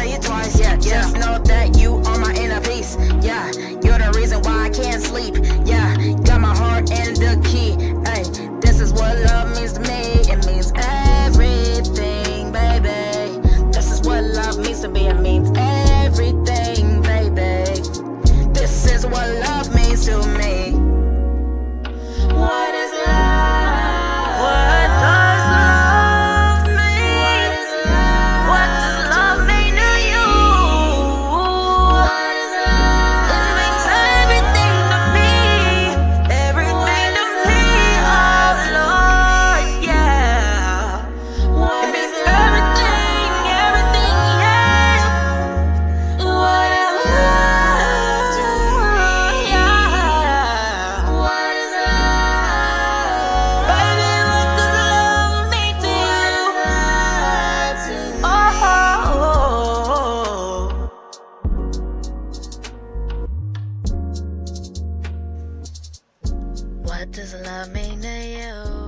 say it twice, yeah. yeah. Just know that you are my inner peace, yeah. You're the reason why I can't sleep, yeah. Got my heart and the key, hey. This is what love means to me. It means everything, baby. This is what love means to me. It means everything, baby. This is what love. What does love mean to you?